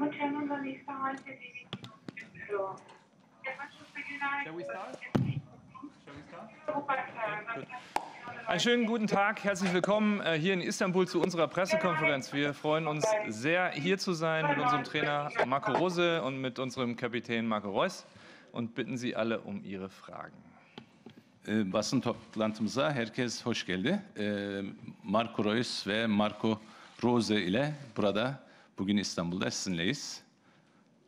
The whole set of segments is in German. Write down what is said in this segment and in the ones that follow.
Shall we start? Einen schönen guten Tag, herzlich willkommen äh, hier in Istanbul zu unserer Pressekonferenz. Wir freuen uns sehr, hier zu sein mit unserem Trainer Marco Rose und mit unserem Kapitän Marco Reus und bitten Sie alle um Ihre Fragen. Ee, basın toplantımıza herkes hoş geldi. Ee, Marco Reus ve Marco Rose ile burada bugün İstanbul'da sizinleyiz.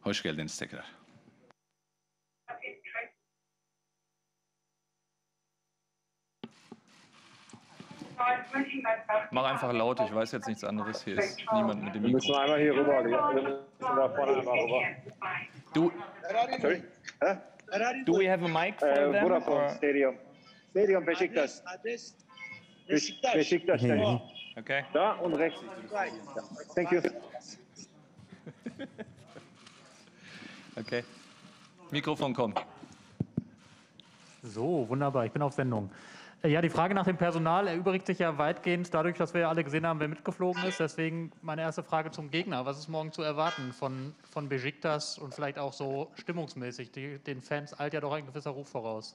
Hoş geldiniz tekrar. Mach einfach laut, ich weiß jetzt nichts anderes. Hier ist niemand mit dem Wir müssen Mikro. einmal hier rüber. Wir müssen da vorne einmal rüber. Do, Sorry? Hä? do we have a mic for Äh, them? Vodafone or- Stadium. Stadium Besiktas. Adres Besiktas. Beşiktaş. Stadium. Okay. Da und rechts. Thank you. Okay. Mikrofon kommt. So, wunderbar, ich bin auf Sendung. Äh, Ja, die Frage nach dem Personal erübrigt sich ja weitgehend dadurch, dass wir ja alle gesehen haben, wer mitgeflogen ist. Deswegen meine erste Frage zum Gegner. Was ist morgen zu erwarten von, von Besiktas und vielleicht auch so stimmungsmäßig? Die, den Fans eilt ja doch ein gewisser Ruf voraus.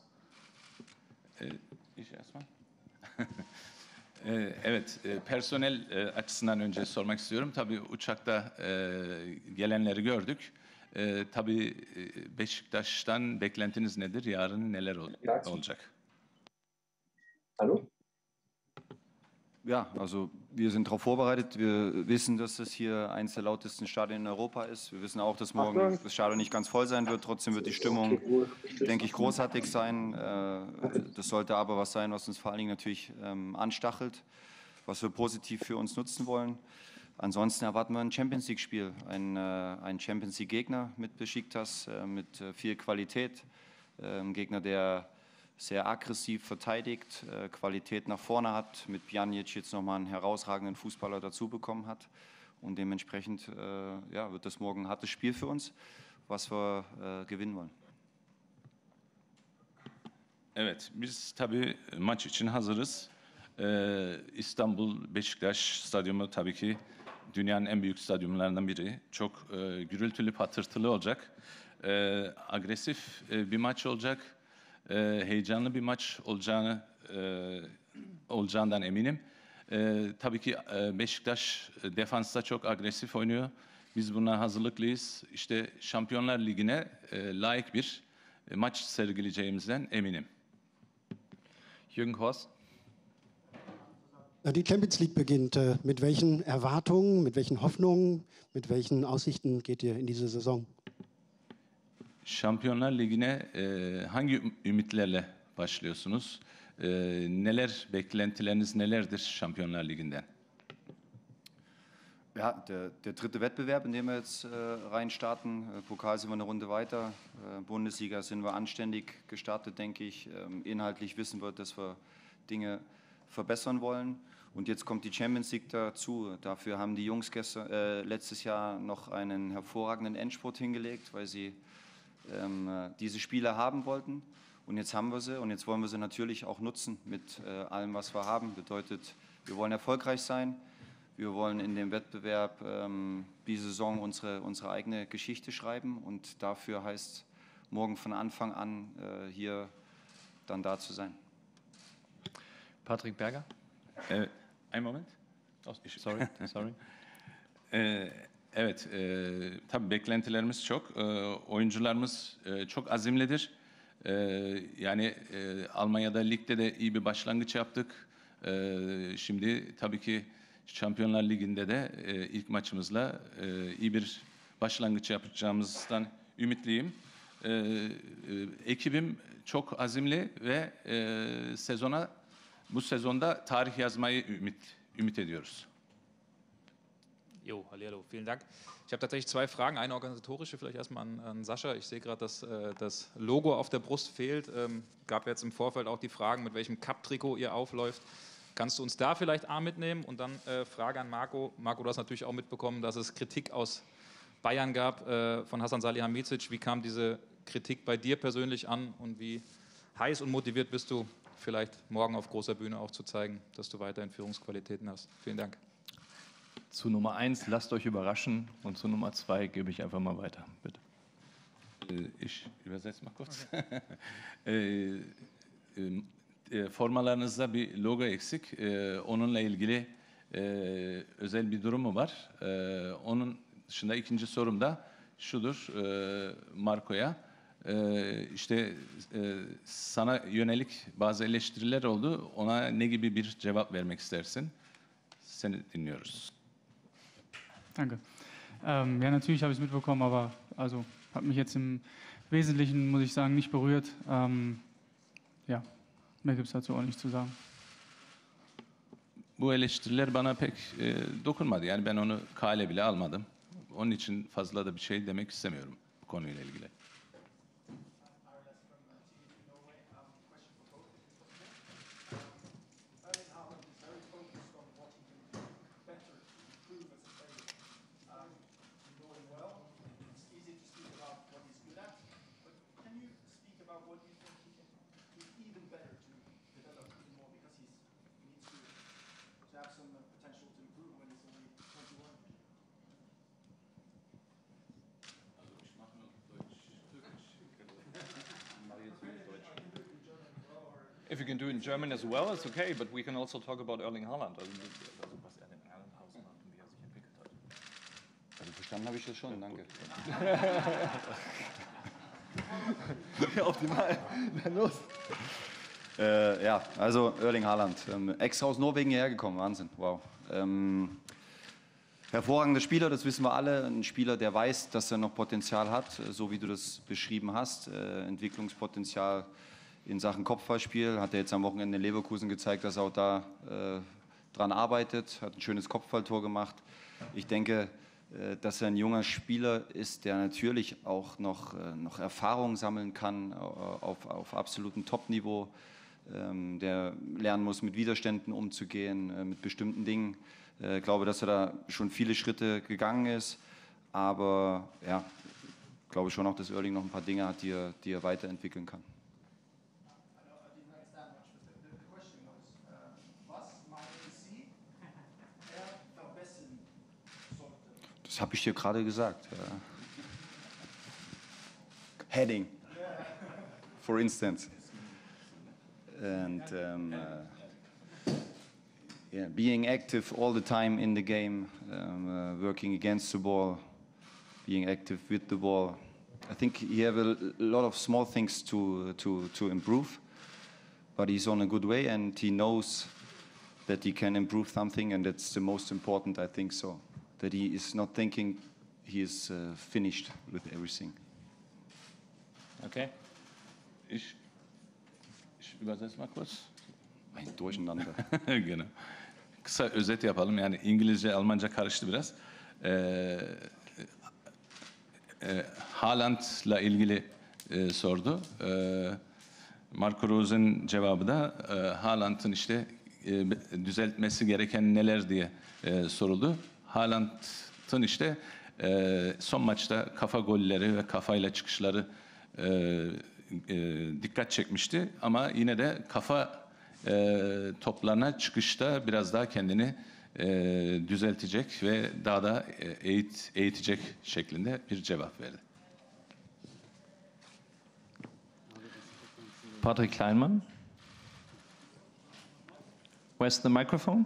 İş Esma. Ee, evet, e, personel e, açısından önce sormak istiyorum. Tabii uçakta e, gelenleri gördük. Tabii Beşiktaş'tan beklentiniz nedir? Yarın neler ol- olacak? Hallo? Ja, also wir sind darauf vorbereitet. Wir wissen, dass es hier eines der lautesten Stadien in Europa ist. Wir wissen auch, dass morgen das Stadion nicht ganz voll sein wird. Trotzdem wird die Stimmung, denke ich, großartig sein. Äh, Das sollte aber was sein, was uns vor allen Dingen natürlich ähm, anstachelt, was wir positiv für uns nutzen wollen. Ansonsten erwarten wir ein Champions League-Spiel, ein, äh, ein Champions League-Gegner mit Besiktas, äh, mit viel Qualität. Ein Gegner, der sehr aggressiv verteidigt, äh, Qualität nach vorne hat, mit Pjanic jetzt nochmal einen herausragenden Fußballer dazu bekommen hat. Und dementsprechend äh, ja, wird das morgen ein hartes Spiel für uns, was wir äh, gewinnen wollen. Evet, biz tabii maç için hazırız. Ee, İstanbul Beşiktaş Stadyumu tabii ki dünyanın en büyük stadyumlarından biri. Çok e, gürültülü, patırtılı olacak. Ee, agresif e, bir maç olacak. Ee, heyecanlı bir maç olacağını e, olacağından eminim. Ee, tabii ki e, Beşiktaş e, defansta çok agresif oynuyor. Biz buna hazırlıklıyız. İşte Şampiyonlar Ligi'ne e, layık bir e, maç sergileyeceğimizden eminim. Jürgen Horst. Die Champions League beginnt. Äh, Mit welchen Erwartungen, mit welchen Hoffnungen, mit welchen Aussichten geht ihr in diese Saison? Şampiyonlar Ligi'ne e, hangi üm- ümitlerle başlıyorsunuz? E, neler, beklentileriniz nelerdir Şampiyonlar Ligi'nden? Ja, der, der dritte Wettbewerb, in dem wir jetzt äh, reinstarten. Äh, Pokal sind wir eine Runde weiter. Äh, Bundesliga sind wir anständig gestartet, denke ich. Ähm, inhaltlich wissen wir, dass wir Dinge verbessern wollen. Und jetzt kommt die Champions League dazu. Dafür haben die Jungs gestern, äh, letztes Jahr noch einen hervorragenden Endspurt hingelegt, weil sie ähm, äh, diese Spiele haben wollten. Und jetzt haben wir sie und jetzt wollen wir sie natürlich auch nutzen mit äh, allem, was wir haben. Bedeutet, wir wollen erfolgreich sein. Wir wollen in dem Wettbewerb ähm, die Saison unsere, unsere eigene Geschichte schreiben und dafür heißt morgen von Anfang an äh, hier dann da zu sein. Patrick Berger. Evet, ein Moment. Sorry, sorry. E, evet, e, tabii beklentilerimiz çok. E, oyuncularımız e, çok azimlidir. E, yani e, Almanya'da ligde de iyi bir başlangıç yaptık. E, şimdi tabii ki Şampiyonlar Ligi'nde de e, ilk maçımızla e, iyi bir başlangıç yapacağımızdan ümitliyim. E, e, ekibim çok azimli ve e, sezona bu sezonda tarih yazmayı ümit ümit ediyoruz. Jo, hallo, vielen Dank. Ich habe tatsächlich zwei Fragen. Eine organisatorische, vielleicht erstmal an, an Sascha. Ich sehe gerade, dass äh, das Logo auf der Brust fehlt. Ähm, gab jetzt im Vorfeld auch die Fragen, mit welchem Cup-Trikot ihr aufläuft. Kannst du uns da vielleicht A mitnehmen? Und dann äh, Frage an Marco. Marco, du hast natürlich auch mitbekommen, dass es Kritik aus Bayern gab äh, von Hasan Salihamidzic. Wie kam diese Kritik bei dir persönlich an und wie heiß und motiviert bist du, vielleicht morgen auf großer Bühne auch zu zeigen, dass du weiterhin Führungsqualitäten hast? Vielen Dank. Zu Nummer 1, lasst euch überraschen. Und zu Nummer 2 gebe ich einfach mal weiter. Bitte. Ee, İş übersetzt mal kurz. Ee, e, e, formalarınızda bir logo eksik. Ee, onunla ilgili özel bir durum mu var? Onun dışında ikinci sorum da şudur Marco'ya. İşte sana yönelik bazı eleştiriler oldu. Ona ne gibi bir cevap vermek istersin? Seni dinliyoruz. Danke. Ähm, ja, natürlich habe ich es mitbekommen, aber also hat mich jetzt im Wesentlichen, muss ich sagen, nicht berührt. Ähm, ja, mehr gibt es dazu auch nicht zu sagen. Bu eleştiriler bana pek e, dokunmadı. Yani ben onu kale bile almadım. Onun için fazla da bir şey demek istemiyorum bu konuyla ilgili. If you can do it in German as well, it's okay, but we can also talk about Erling Haaland. Also, also was er in Erlenhausen macht und wie er sich entwickelt hat. Also verstanden habe ich das schon, danke. Ja, optimal. Dann los. Äh, ja, also Erling Haaland, ähm, extra aus Norwegen hierher gekommen, Wahnsinn, wow. Ähm, hervorragender Spieler, das wissen wir alle, ein Spieler, der weiß, dass er noch Potenzial hat, so wie du das beschrieben hast, äh, Entwicklungspotenzial in Sachen Kopfballspiel, hat er jetzt am Wochenende in Leverkusen gezeigt, dass er auch da äh, dran arbeitet, hat ein schönes Kopfballtor gemacht. Ich denke, äh, dass er ein junger Spieler ist, der natürlich auch noch, äh, noch Erfahrung sammeln kann äh, auf, auf absolutem Top-Niveau, ähm, der lernen muss, mit Widerständen umzugehen, äh, mit bestimmten Dingen. Äh, Ich glaube, dass er da schon viele Schritte gegangen ist, aber ja, ich glaube schon auch, dass Erling noch ein paar Dinge hat, die er, die er weiterentwickeln kann. Das habe ich dir gerade gesagt. Ja. Heading, for instance. And um, uh, yeah, being active all the time in the game, um, uh, working against the ball, being active with the ball. I think he have a lot of small things to, to, to improve, but he's on a good way and he knows that he can improve something, and that's the most important, I think so. That he is not thinking he is uh, finished with everything. Okay. Ich, ich übersetze mal kurz. Ein Durcheinander. Gene. Kısa özet yapalım. Yani İngilizce, Almanca karıştı biraz. Ee, e, Haaland'la ilgili e, sordu. Ee, Marco Rose'nin cevabı da e, Haaland'ın işte e, düzeltmesi gereken neler diye e, soruldu. Haaland'ın işte e, son maçta kafa golleri ve kafayla çıkışları e, e, dikkat çekmişti. Ama yine de kafa e, toplarına çıkışta biraz daha kendini e, düzeltecek ve daha da e, eğit, eğitecek şeklinde bir cevap verdi. Patrick Kleinmann. Where's the microphone?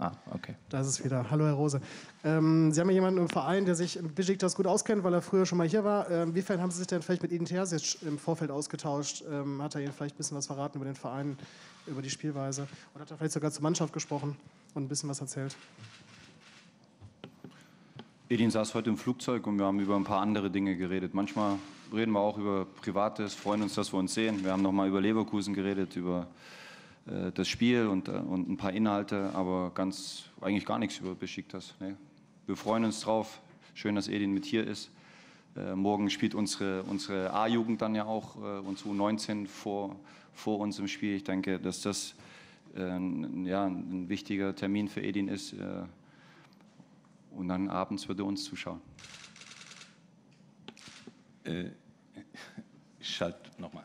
Ah, okay. Da ist es wieder. Hallo, Herr Rose. Ähm, Sie haben ja jemanden im Verein, der sich mit Besiktas gut auskennt, weil er früher schon mal hier war. Ähm, inwiefern haben Sie sich denn vielleicht mit Edin Terzic im Vorfeld ausgetauscht? Ähm, hat er Ihnen vielleicht ein bisschen was verraten über den Verein, über die Spielweise? Oder hat er vielleicht sogar zur Mannschaft gesprochen und ein bisschen was erzählt? Edin saß heute im Flugzeug und wir haben über ein paar andere Dinge geredet. Manchmal reden wir auch über Privates, freuen uns, dass wir uns sehen. Wir haben noch mal über Leverkusen geredet, über äh, das Spiel und, äh, und ein paar Inhalte, aber ganz eigentlich gar nichts über Besiktas. Nee. Wir freuen uns drauf. Schön, dass Edin mit hier ist. Äh, morgen spielt unsere, unsere A-Jugend dann ja auch, äh, unsere U19 vor, vor uns im Spiel. Ich denke, dass das äh, ja, ein wichtiger Termin für Edin ist. Äh, und dann abends wird er uns zuschauen. Ee, şart nochmal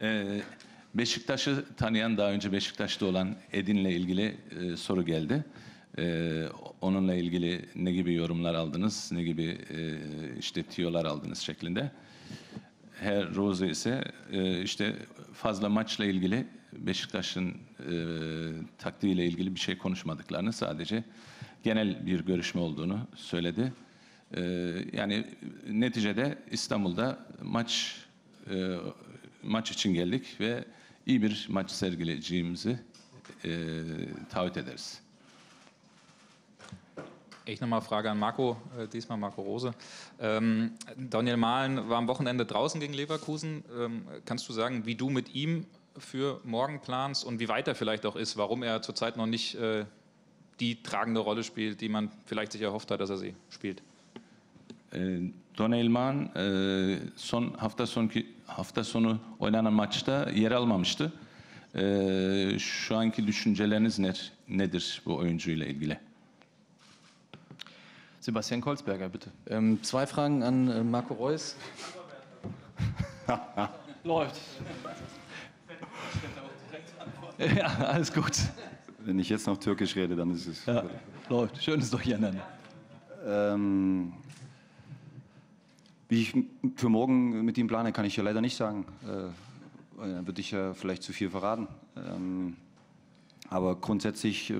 ein. Beşiktaş'ı tanıyan daha önce Beşiktaş'ta olan Edin'le ilgili e, soru geldi. Ee, onunla ilgili ne gibi yorumlar aldınız, ne gibi e, işte tiyolar aldınız şeklinde. Her Rose ise e, işte fazla maçla ilgili Beşiktaş'ın e, taktiğiyle ilgili bir şey konuşmadıklarını sadece genel bir görüşme olduğunu söyledi. E, yani neticede İstanbul'da maç e, maç için geldik ve iyi bir maç sergileyeceğimizi e, taahhüt ederiz. Ich nochmal Frage an Marco, äh, diesmal Marco Rose. Ähm, Daniel Mahlen war am Wochenende draußen gegen Leverkusen. Ähm, kannst du sagen, wie du mit ihm für morgen planst und wie weit er vielleicht auch ist, warum er zurzeit noch nicht äh, die tragende Rolle spielt, die man vielleicht sich erhofft hat, dass er sie spielt? E, Don Elman e, son hafta sonki hafta sonu oynanan maçta yer almamıştı. Şu anki düşünceleriniz ne, nedir bu oyuncuyla ilgili? Sebastian Kolzberger, bitte. Ähm, zwei Fragen an äh, Marco Reus. Läuft. ja, alles gut. Wenn ich jetzt noch Türkisch rede, dann ist es. Ja, läuft. Schönes Durcheinander. Ähm, wie ich für morgen mit ihm plane, kann ich ja leider nicht sagen. Äh, dann würde ich ja vielleicht zu viel verraten. Ähm, aber grundsätzlich äh,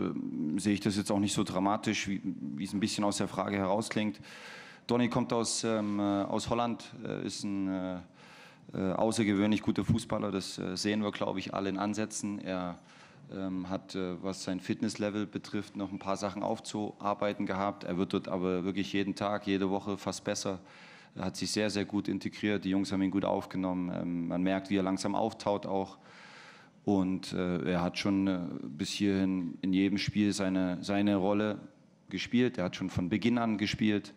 sehe ich das jetzt auch nicht so dramatisch, wie, es ein bisschen aus der Frage herausklingt. Donny kommt aus, ähm, äh, aus Holland, äh, ist ein äh, äh, außergewöhnlich guter Fußballer. Das äh, sehen wir, glaube ich, alle in Ansätzen. Er ähm, hat, äh, was sein Fitnesslevel betrifft, noch ein paar Sachen aufzuarbeiten gehabt. Er wird dort aber wirklich jeden Tag, jede Woche fast besser. Hat sich sehr, sehr gut integriert. Die Jungs haben ihn gut aufgenommen. Ähm, man merkt, wie er langsam auftaut auch. Und äh, er hat schon äh, bis hierhin in jedem Spiel seine, seine Rolle gespielt. Er hat schon von Beginn an gespielt.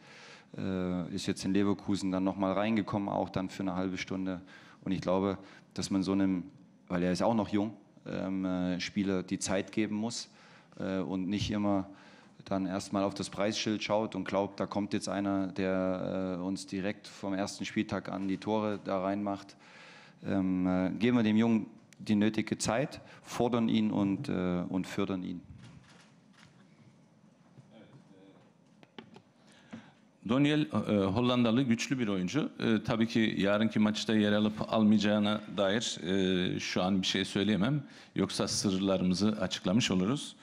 Äh, ist jetzt in Leverkusen dann nochmal reingekommen, auch dann für eine halbe Stunde. Und ich glaube, dass man so einem, weil er ist auch noch jung, ähm, äh, Spieler die Zeit geben muss äh, und nicht immer dann erstmal auf das Preisschild schaut und glaubt, da kommt jetzt einer, der äh, uns direkt vom ersten Spieltag an die Tore da reinmacht. Ähm, äh, geben wir dem Jungen die nötige Zeit, fordern ihn und, äh, und fördern ihn. Daniel e, Hollandalı güçlü bir oyuncu. E, tabii ki yarınki maçta yer alıp almayacağına dair e, şu an bir şey söyleyemem. Yoksa sırlarımızı açıklamış oluruz.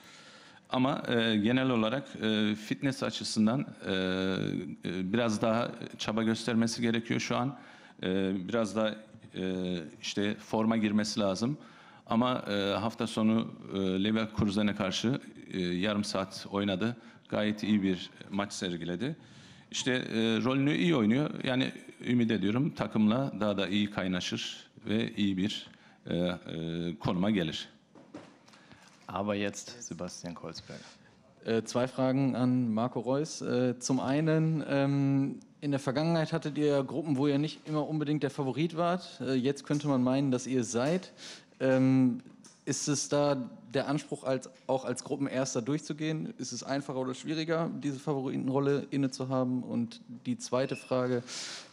Ama e, genel olarak e, fitness açısından e, e, biraz daha çaba göstermesi gerekiyor şu an. E, biraz da e, işte forma girmesi lazım. Ama e, hafta sonu e, Leverkusen'e karşı e, yarım saat oynadı. Gayet iyi bir maç sergiledi. İşte e, rolünü iyi oynuyor. Yani ümit ediyorum takımla daha da iyi kaynaşır ve iyi bir e, e, konuma gelir. Aber jetzt Sebastian Kolzberger. Äh, zwei Fragen an Marco Reus. Äh, zum einen, ähm, in der Vergangenheit hattet ihr Gruppen, wo ihr nicht immer unbedingt der Favorit wart. Äh, jetzt könnte man meinen, dass ihr es seid. Ähm, ist es da der Anspruch, als, auch als Gruppenerster durchzugehen? Ist es einfacher oder schwieriger, diese Favoritenrolle inne zu haben? Und die zweite Frage,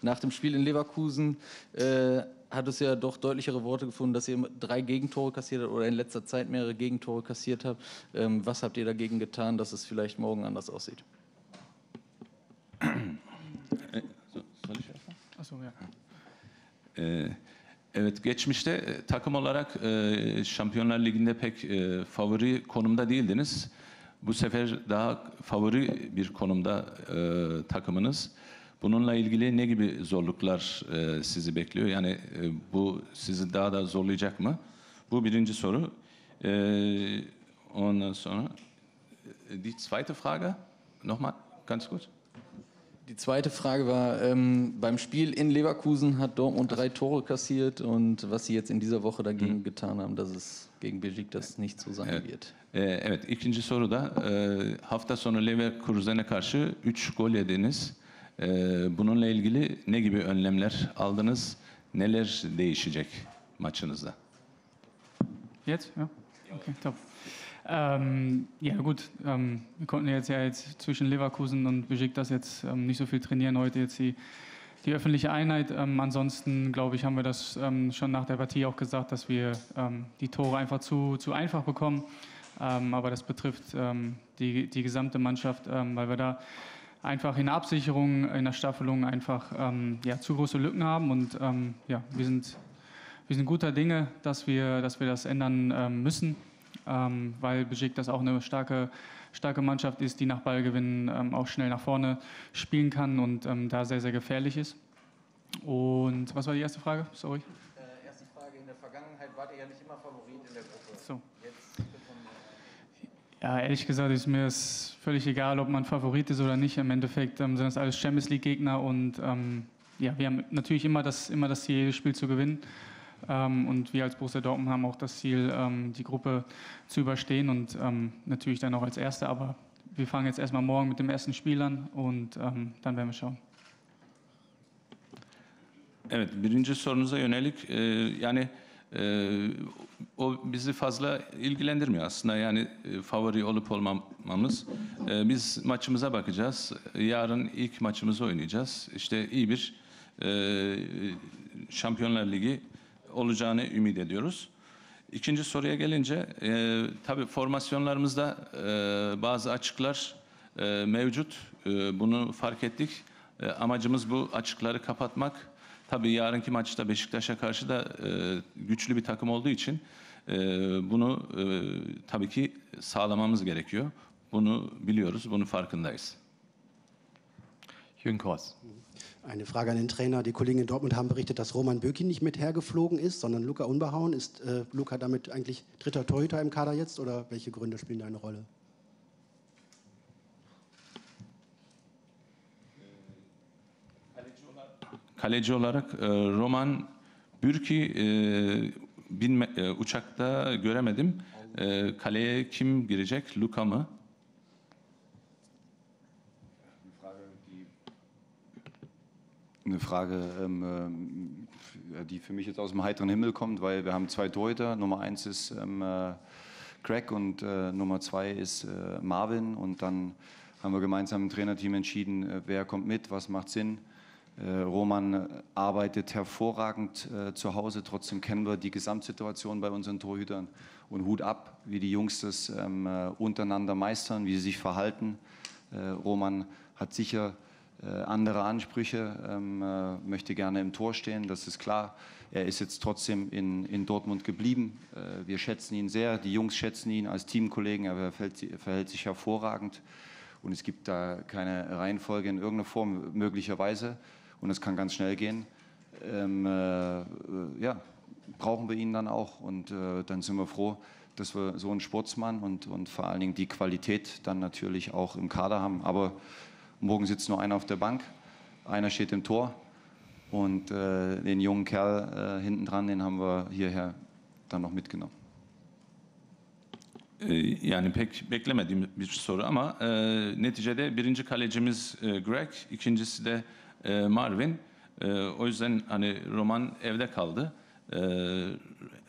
nach dem Spiel in Leverkusen äh, hat es ja doch deutlichere Worte gefunden, dass ihr drei Gegentore kassiert habt oder in letzter Zeit mehrere Gegentore kassiert habt. Ähm, was habt ihr dagegen getan, dass es vielleicht morgen anders aussieht? Achso, ja. Ee, Evet, geçmişte e, takım olarak e, Şampiyonlar Ligi'nde pek e, favori konumda değildiniz. Bu sefer daha favori bir konumda e, takımınız. Bununla ilgili ne gibi zorluklar e, sizi bekliyor? Yani e, bu sizi daha da zorlayacak mı? Bu birinci soru. E, ondan sonra e, die zweite Frage, nochmal ganz kurz. Die zweite Frage war, ähm, beim Spiel in Leverkusen hat Dortmund drei Tore kassiert und was Sie jetzt in dieser Woche dagegen getan haben, dass es gegen Besiktas nicht so sein Evet. wird. Ee, evet, ikinci soru da e, hafta sonu Leverkusen'e karşı 3 gol yediniz. Bununla ilgili ne gibi önlemler aldınız? Neler değişecek maçınızda? Jetzt? Ja? Okay, top. Ähm, ja gut, ähm, wir konnten jetzt ja jetzt zwischen Leverkusen und Besiktas jetzt ähm, nicht so viel trainieren. Heute jetzt die, die öffentliche Einheit. Ähm, ansonsten, glaube ich, haben wir das ähm, schon nach der Partie auch gesagt, dass wir ähm, die Tore einfach zu, zu einfach bekommen. Aber das betrifft die, die gesamte Mannschaft, weil wir da einfach in der Absicherung, in der Staffelung einfach ähm, ja, zu große Lücken haben. Und ähm, ja, wir sind, wir sind guter Dinge, dass wir, dass wir das ändern ähm, müssen, ähm, weil Besiktas auch eine starke, starke Mannschaft ist, die nach Ballgewinnen ähm, auch schnell nach vorne spielen kann und ähm, da sehr, sehr gefährlich ist. Und was war die erste Frage? Sorry. Äh, erste Frage, in der Vergangenheit wart ihr ja nicht immer Favorit in der Gruppe. So. Jetzt wird man, Ja, ehrlich gesagt ist mir es völlig egal, ob man Favorit ist oder nicht. Im Endeffekt ähm, sind das alles Champions League-Gegner und ähm, ja, wir haben natürlich immer das, immer das Ziel, jedes Spiel zu gewinnen. Ähm, und wir als Borussia Dortmund haben auch das Ziel, ähm, die Gruppe zu überstehen und ähm, natürlich dann auch als Erste. Aber wir fangen jetzt erstmal morgen mit dem ersten Spiel an und ähm, dann werden wir schauen. Evet, birinci sorunuza yönelik e, yani e, o bizi fazla ilgilendirmiyor aslında yani e, favori olup olmamamız. E, biz maçımıza bakacağız. Yarın ilk maçımızı oynayacağız. İşte iyi bir e, Şampiyonlar Ligi olacağını ümit ediyoruz. İkinci soruya gelince e, tabii formasyonlarımızda e, bazı açıklar e, mevcut. E, bunu fark ettik. E, amacımız bu açıkları kapatmak. Tabii yarınki maçta Beşiktaş'a karşı da e, güçlü bir takım olduğu için bunu e, tabii ki sağlamamız gerekiyor. Bunu biliyoruz, bunun farkındayız. Jürgen Kors. Eine Frage an den Trainer. Die Kollegen in Dortmund haben berichtet, dass Roman Bürki nicht mit hergeflogen ist, sondern Luca Unbehauen. Ist äh, Luca damit eigentlich dritter Torhüter im Kader jetzt oder welche Gründe spielen da eine Rolle? Kaleci olarak e, Roman Bürki e, binme, e, uçakta göremedim. E, kaleye kim girecek? Luka mı? Eine Frage, ähm, ähm, die für mich jetzt aus dem heiteren Himmel kommt, weil wir haben zwei Torhüter. Nummer eins ist ähm, äh, Craig und äh, Nummer zwei ist äh, Marvin. Und dann haben wir gemeinsam im Trainerteam entschieden, äh, wer kommt mit, was macht Sinn. Äh, Roman äh, arbeitet hervorragend äh, zu Hause. Trotzdem kennen wir die Gesamtsituation bei unseren Torhütern. Und Hut ab, wie die Jungs das ähm, äh, untereinander meistern, wie sie sich verhalten. Äh, Roman hat sicher äh, andere Ansprüche, ähm, äh, möchte gerne im Tor stehen, das ist klar. Er ist jetzt trotzdem in, in Dortmund geblieben. Äh, wir schätzen ihn sehr, die Jungs schätzen ihn als Teamkollegen, er verhält, verhält sich hervorragend. Und es gibt da keine Reihenfolge in irgendeiner Form, möglicherweise. Und es kann ganz schnell gehen. Ähm, äh, äh, ja, brauchen wir ihn dann auch. Und äh, dann sind wir froh, dass wir so einen Sportsmann und, und vor allen Dingen die Qualität dann natürlich auch im Kader haben. Aber morgen sitzt nur einer auf der Bank, einer steht im Tor. Und äh, den jungen Kerl äh, hinten dran, den haben wir hierher dann noch mitgenommen. E, yani pek beklemediğim bir soru ama e, neticede birinci kalecimiz e, Greg, ikincisi de e, Marvin. E, o yüzden hani Roman evde kaldı. E,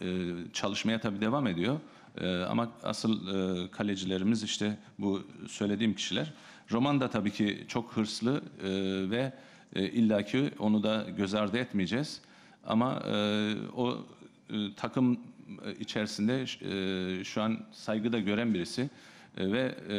e, çalışmaya tabii devam ediyor. E, ama asıl e, kalecilerimiz işte bu söylediğim kişiler. Roman da tabii ki çok hırslı e, ve e, illaki onu da göz ardı etmeyeceğiz. Ama e, o e, takım içerisinde e, şu an saygıda gören birisi E, ve e,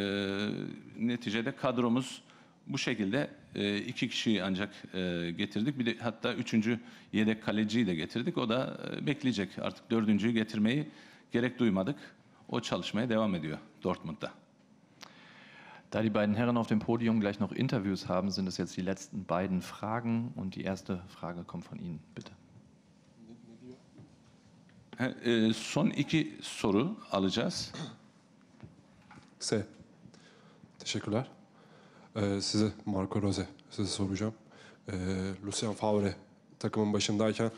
neticede kadromuz bu şekilde e, iki kişiyi ancak e, getirdik. Bir de hatta üçüncü yedek kaleciyi de getirdik. O da e, bekleyecek. Artık dördüncüyü getirmeyi gerek duymadık. O çalışmaya devam ediyor Dortmund'da. Da die beiden Herren auf dem Podium gleich noch Interviews haben, sind es jetzt die letzten beiden Fragen. Und die erste Frage kommt von Ihnen, bitte. Ha, e, son iki soru alacağız. S. Teşekkürler. Ee, size Marco Rose size soracağım. Ee, Lucien Favre takımın başındayken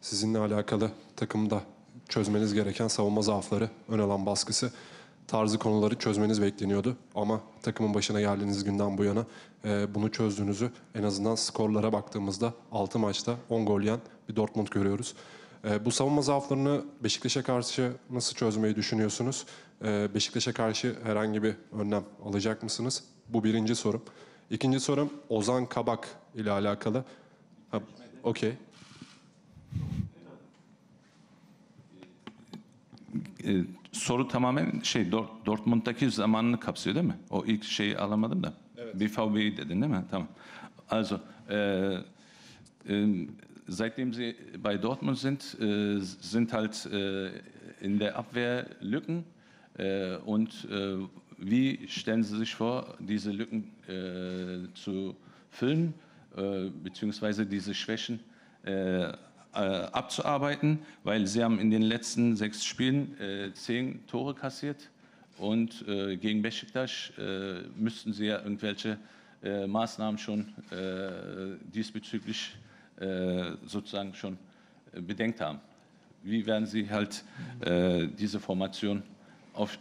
sizinle alakalı takımda çözmeniz gereken savunma zaafları, ön alan baskısı tarzı konuları çözmeniz bekleniyordu. Ama takımın başına geldiğiniz günden bu yana e, bunu çözdüğünüzü en azından skorlara baktığımızda 6 maçta 10 gol yiyen bir Dortmund görüyoruz. E, bu savunma zaaflarını Beşiktaş'a karşı nasıl çözmeyi düşünüyorsunuz? E, Beşiktaş'a karşı herhangi bir önlem alacak mısınız? Bu birinci sorum. İkinci sorum Ozan Kabak ile alakalı. Ha, Okey. E, soru tamamen şey Dor- Dortmund'daki zamanını kapsıyor değil mi? O ilk şeyi alamadım da. Evet. BVB'yi dedin değil mi? Tamam. Also, äh, ähm, seitdem Sie bei Dortmund sind, äh, sind halt äh, in der Abwehr Lücken. Äh, und äh, wie stellen Sie sich vor, diese Lücken äh, zu füllen, äh, beziehungsweise diese Schwächen äh, äh, abzuarbeiten? Weil Sie haben in den letzten sechs Spielen äh, zehn Tore kassiert und äh, gegen Besiktas müssten Sie ja irgendwelche Maßnahmen schon diesbezüglich sozusagen schon bedenkt haben. Wie werden Sie halt diese Formation auf,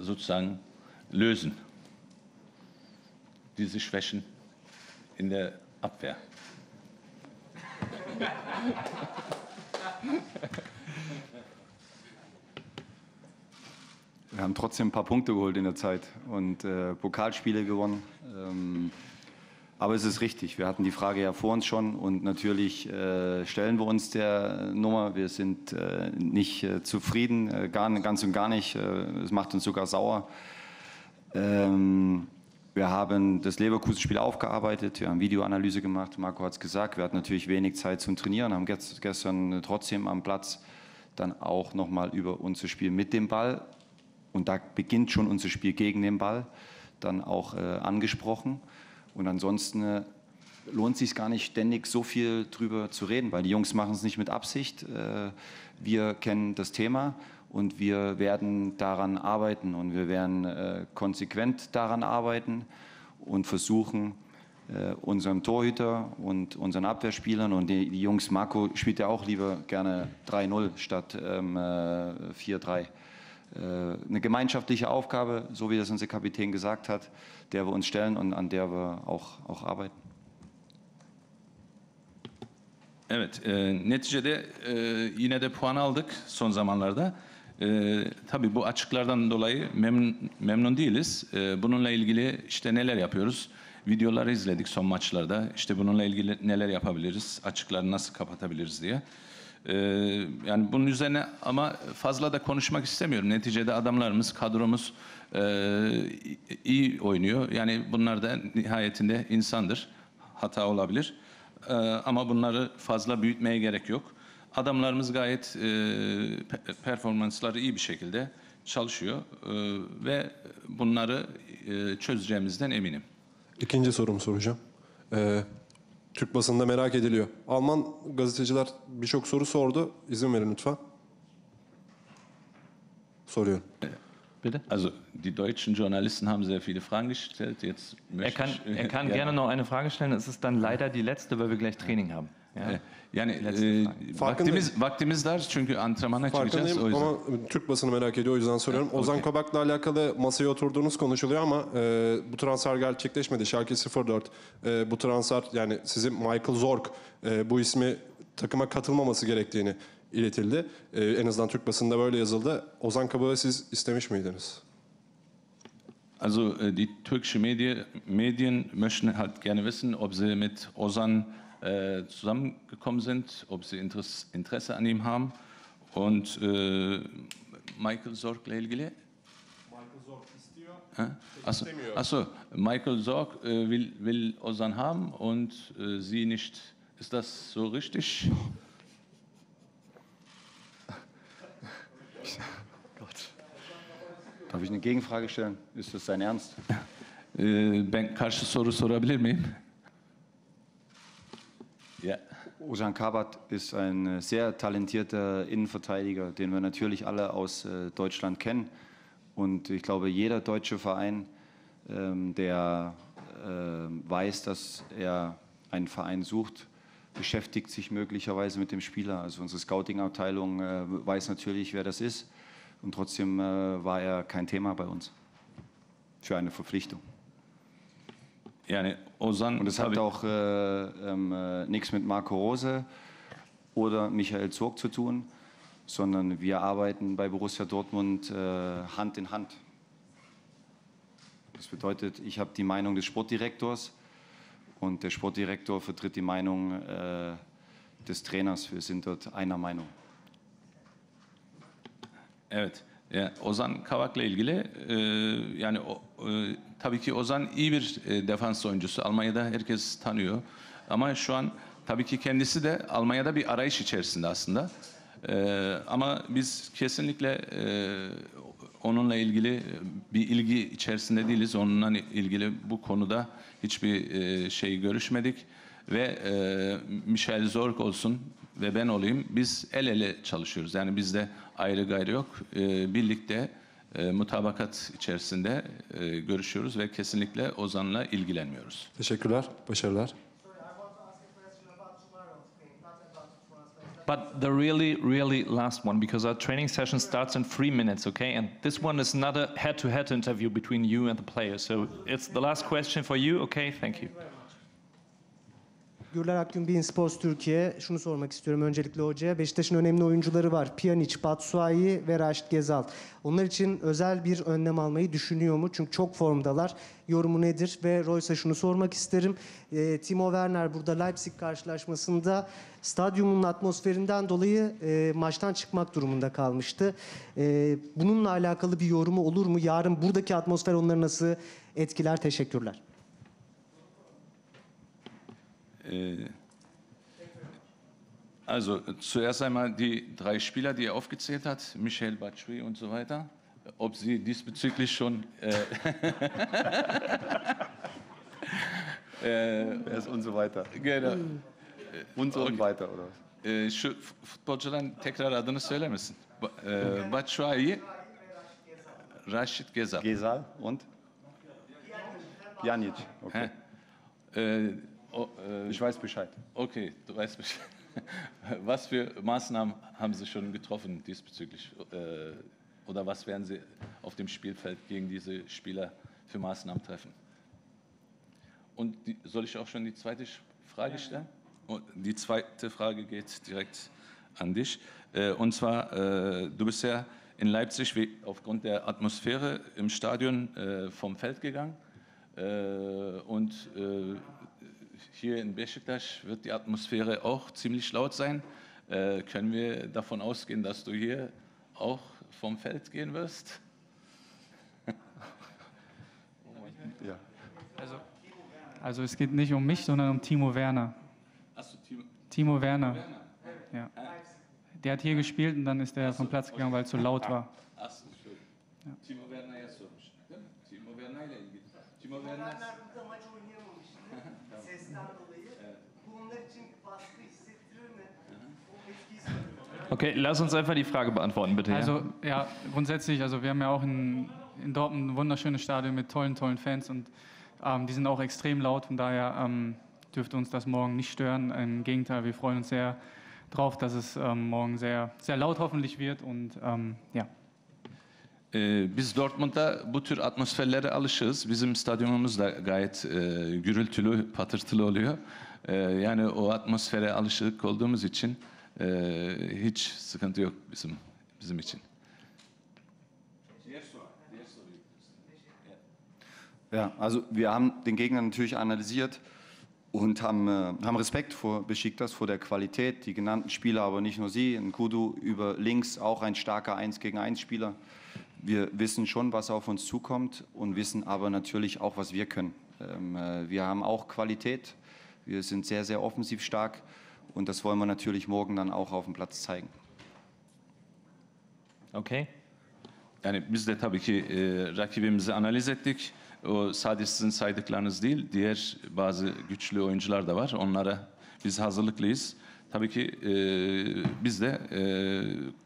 sozusagen lösen? Diese Schwächen in der Abwehr. Wir haben trotzdem ein paar Punkte geholt in der Zeit und äh, Pokalspiele gewonnen. Ähm, aber es ist richtig, wir hatten die Frage ja vor uns schon und natürlich äh, stellen wir uns der Nummer. Wir sind äh, nicht äh, zufrieden, äh, gar, ganz und gar nicht. Äh, Es macht uns sogar sauer. Ähm, wir haben das Leverkusen-Spiel aufgearbeitet, wir haben Videoanalyse gemacht. Marco hat es gesagt, wir hatten natürlich wenig Zeit zum Trainieren, haben gest- gestern trotzdem am Platz dann auch nochmal über unser Spiel mit dem Ball und da beginnt schon unser Spiel gegen den Ball, dann auch äh, angesprochen. Und ansonsten äh, lohnt sich gar nicht ständig so viel drüber zu reden, weil die Jungs machen es nicht mit Absicht. Äh, wir kennen das Thema und wir werden daran arbeiten und wir werden äh, konsequent daran arbeiten und versuchen, unserem Torhüter und unseren Abwehrspielern und die, Jungs, Marco spielt ja auch lieber gerne 3-0 statt ähm, äh, 4-3 äh, eine gemeinschaftliche Aufgabe, so wie das unser Kapitän gesagt hat, der wir uns stellen und an der wir auch, auch arbeiten. Evet, e, neticede e, yine de puan aldık son zamanlarda. E, tabii bu açıklardan dolayı memnun, memnun değiliz. E, bununla ilgili işte neler yapıyoruz? Videoları izledik son maçlarda. İşte bununla ilgili neler yapabiliriz? Açıkları nasıl kapatabiliriz diye. E, yani bunun üzerine ama fazla da konuşmak istemiyorum. Neticede adamlarımız, kadromuz e, iyi oynuyor. Yani bunlar da nihayetinde insandır. Hata olabilir. Ee, ama bunları fazla büyütmeye gerek yok. Adamlarımız gayet e, pe- performansları iyi bir şekilde çalışıyor e, ve bunları e, çözeceğimizden eminim. İkinci sorumu soracağım. Ee, Türk basında merak ediliyor. Alman gazeteciler birçok soru sordu. İzin verin lütfen. Soruyorum. Bitte? Also die deutschen Journalisten haben sehr viele Fragen gestellt. Jetzt Er kann, er kann gerne noch eine Frage stellen. Es ist dann leider die letzte, weil wir gleich Training haben. Yani Letzte e, vaktimiz vaktimiz dar çünkü antrenmana çıkacağız o yüzden. ama Türk basını merak ediyor o yüzden soruyorum. Ozan okey. Kabak'la alakalı masaya oturduğunuz konuşuluyor ama e, bu transfer gerçekleşmedi. Schalke 04 e, bu transfer yani sizin Michael Zorc e, bu ismi takıma katılmaması gerektiğini iletildi. E, en azından Türk basında böyle yazıldı. Ozan Kabak'ı siz istemiş miydiniz? Also äh, die türkische Medien, Medien möchten halt gerne wissen, ob sie mit Ozan äh, zusammengekommen sind, ob sie Interesse, Interesse an ihm haben. Und äh, Michael ilgili... Michael Zorc istiyor. Ha? Achso, achso, Michael Zorc äh, will, will Ozan haben und äh, sie nicht. Ist das so richtig? Darf ich eine Gegenfrage stellen? Ist das dein Ernst? Äh, ben karşı soru sorabilir miyim? Ja. Ozan Kabak ist ein äh, sehr talentierter Innenverteidiger, den wir natürlich alle aus äh, Deutschland kennen. Und ich glaube, jeder deutsche Verein, ähm, der äh, weiß, dass er einen Verein sucht, beschäftigt sich möglicherweise mit dem Spieler. Also unsere Scouting-Abteilung äh, weiß natürlich, wer das ist. Und trotzdem war er kein Thema bei uns für eine Verpflichtung. Yani Ozan Und es hat auch äh, ähm, äh, nichts mit Marco Rose oder Michael Zorg zu tun, sondern wir arbeiten bei Borussia Dortmund äh, Hand in Hand. Das bedeutet, ich habe die Meinung des Sportdirektors und der Sportdirektor vertritt die Meinung äh, des Trainers. Wir sind dort einer Meinung. Evet. Ya, Ozan Kavak'la ilgili e, yani o, e, tabii ki Ozan iyi bir e, defans oyuncusu. Almanya'da herkes tanıyor. Ama şu an tabii ki kendisi de Almanya'da bir arayış içerisinde aslında. E, ama biz kesinlikle e, onunla ilgili bir ilgi içerisinde değiliz. Onunla ilgili bu konuda hiçbir e, şey görüşmedik. Ve e, Michel Zorg olsun ve ben olayım biz el ele çalışıyoruz. Yani bizde ayrı gayrı yok. E, birlikte e, mutabakat içerisinde e, görüşüyoruz ve kesinlikle Ozan'la ilgilenmiyoruz. Teşekkürler, başarılar. But the really, really last one, because our training session starts in three minutes, okay? And this one is not a head to head interview between you and the player. So it's the last question for you, okay? Thank you. Gürler Akgün Bein Sports Türkiye. Şunu sormak istiyorum öncelikle hocaya. Beşiktaş'ın önemli oyuncuları var. Pjanic, Batshuayi ve Raşit Gezal. Onlar için özel bir önlem almayı düşünüyor mu? Çünkü çok formdalar. Yorumu nedir? Ve Royce'a şunu sormak isterim. E, Timo Werner burada Leipzig karşılaşmasında stadyumun atmosferinden dolayı e, maçtan çıkmak durumunda kalmıştı. E, bununla alakalı bir yorumu olur mu? Yarın buradaki atmosfer onları nasıl etkiler? Teşekkürler. Äh, Also zuerst einmal die drei Spieler, die er aufgezählt hat, Michel Batshuayi und so weiter. Ob Sie diesbezüglich schon... Äh, äh, und so weiter. Genau. Und so Okay. weiter, oder? Ee, şu f- futbolcuların tekrar adını söyler misin? Ba e, Batshuayi, Raşit Gezal. Gesal und? Pjanic. Okay. Äh, o, äh, Ich weiß Bescheid. Okay, du weißt Bescheid. Was für Maßnahmen haben Sie schon getroffen diesbezüglich? Äh, oder was werden Sie auf dem Spielfeld gegen diese Spieler für Maßnahmen treffen? Und die, soll ich auch schon die zweite Frage stellen? Und die zweite Frage geht direkt an dich. Äh, und zwar, äh, du bist ja in Leipzig aufgrund der Atmosphäre im Stadion vom Feld gegangen. Und hier in Beşiktaş wird die Atmosphäre auch ziemlich laut sein. Äh, können wir davon ausgehen, dass du hier auch vom Feld gehen wirst? Ja. Also, also es geht nicht um mich, sondern um Timo Werner. Achso, Timo. Timo Werner. Ja. Der hat hier gespielt und dann ist er vom Platz gegangen, weil es zu laut war. Achso, Entschuldigung. Timo Werner'ya sormuş. Değil mi? Timo Werner'yle ilgili. Timo Werner... Okay, lass uns einfach die Frage beantworten, bitte. ja? Also ja, grundsätzlich, also wir haben ja auch in, in Dortmund ein wunderschönes Stadion mit tollen, tollen Fans und ähm, die sind auch extrem laut, von daher ähm, dürfte uns das morgen nicht stören. Im Gegenteil, wir freuen uns sehr drauf, dass es ähm, morgen sehr, sehr laut hoffentlich wird und ähm, ja. Ee, biz Dortmund'da bu tür atmosferlere alışığız. Bizim stadyumumuz da gayet e, gürültülü, patırtılı oluyor. E, yani o atmosfere alışık olduğumuz için e, hiç sıkıntı yok bizim bizim için. Ja, also wir haben den Gegner natürlich analysiert und haben, äh, haben Respekt vor Besiktas, vor der Qualität. Die genannten Spieler, aber nicht nur sie. Nkudu über links auch ein starker 1 gegen 1 Spieler. Wir wissen schon, was auf uns zukommt und wissen aber natürlich auch, was wir können. Ähm, äh, wir haben auch Qualität. Wir sind sehr, sehr offensiv stark und das wollen wir natürlich morgen dann auch auf dem Platz zeigen. Okay. Yani biz de tabii ki e, rakibimizi analiz ettik. O sadece sizin saydıklarınız değil, diğer bazı güçlü oyuncular da var. Onlara biz hazırlıklıyız. Tabii ki e, biz de e,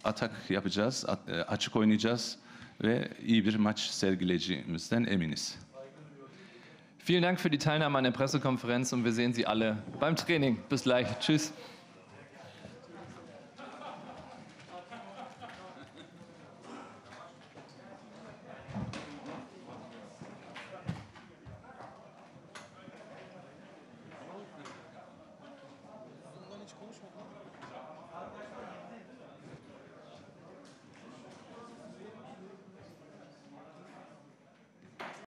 atak yapacağız, at- e, açık oynayacağız ve iyi bir maç sergileyeceğimizden eminiz. Vielen Dank für die Teilnahme an der Pressekonferenz und wir sehen Sie alle beim Training. Bis gleich. Tschüss.